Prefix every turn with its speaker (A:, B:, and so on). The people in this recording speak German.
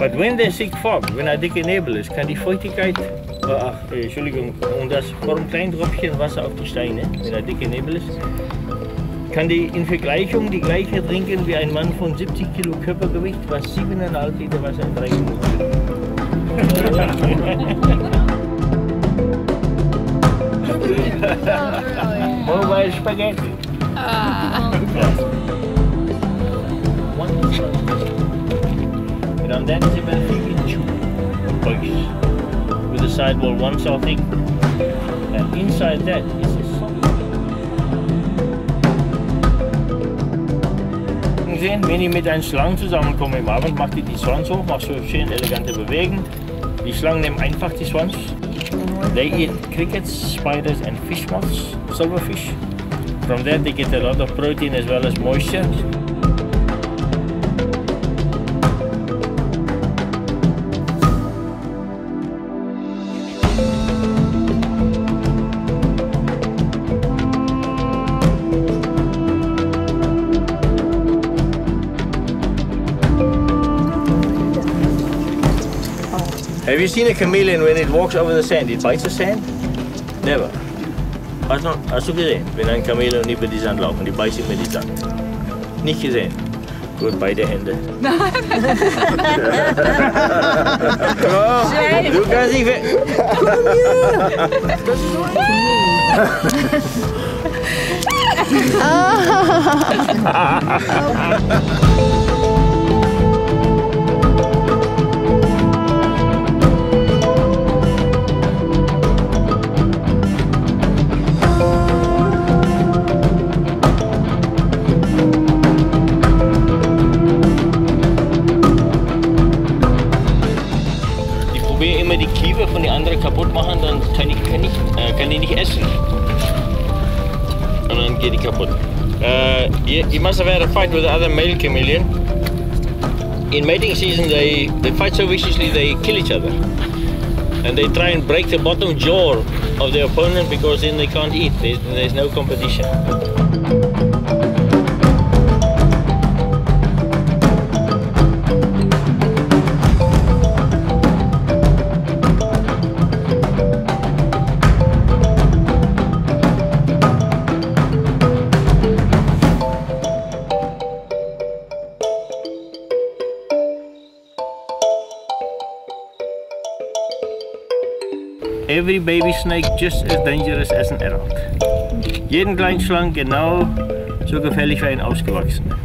A: But when there's thick fog, wenn ein dicker Nebel ist, kann die Feuchtigkeit, ach, Entschuldigung, und das formt klein Tröpfchen Wasser auf die Steine, wenn ein dicker Nebel ist, kann die in Vergleichung die gleiche trinken wie ein Mann von 70 Kilo Körpergewicht, was 7,5 Liter Wasser in drei Minuten. Mobile spaghetti. One And then is a Benfica tube box with a sidewall one something. And inside that is a solid. Sehen, wenn ich mit einem Schlangen zusammenkomme im Abend, macht die die Swans hoch, macht so schön elegante Bewegen. Die Schlangen nehmen einfach die Swans. They eat crickets, spiders and fish moths, silverfish. From there they get a lot of protein as well as moisture. Have you seen a chameleon when it walks over the sand? It bites the sand? Never. Hast du, hast du gesehen, wenn ein Chameleon über die Sand laufen? Die beißen immer die Sand. Nicht gesehen. Gut, beide Hände. oh, du kannst nicht weg. Ich probiere immer die Kiefer von den anderen kaputt machen, dann kann ich, kann ich, äh, kann ich nicht essen. Und dann geht die kaputt. Uh, you, you must have had a fight with the other male chameleon. In mating season, they, they fight so viciously they kill each other. And they try and break the bottom jaw of their opponent because then they can't eat. There's, there's no competition. Every baby snake just as dangerous as an adult. Jeden kleinen Schlang genau so gefährlich wie ein ausgewachsener.